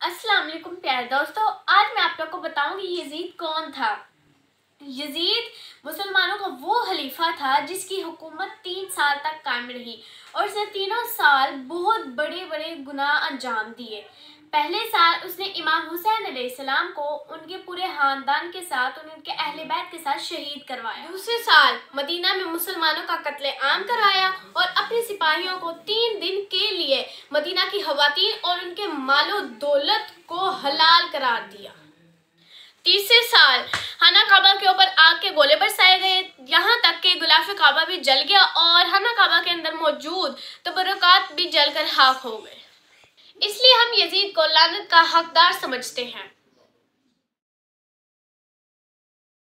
अस्सलाम वालेकुम प्यारे दोस्तों, आज मैं आप लोग को बताऊँगी यजीद कौन था। यजीद मुसलमानों का वो खलीफा था जिसकी हुकूमत तीन साल तक कायम रही और उसने तीनों साल बहुत बड़े बड़े गुनाह अंजाम दिए। पहले साल उसने इमाम हुसैन सलाम को उनके पूरे खानदान के साथ उनके अहले बैत के साथ शहीद करवाया। दूसरे साल मदीना में मुसलमानों का कत्ले आम कराया अपने को तीन दिन के लिए मदीना की खवतिन और उनके मालो दौलत को हलाल करार दिया। तीसरे साल हना काबा के ऊपर आग के गोले बरसाए गए। यहाँ तक कि गुलाफ काबा भी जल गया और हना काबा के अंदर मौजूद तबरक़ात भी जलकर खाक हो गए। इसलिए हम यजीद को लानत का हकदार समझते हैं।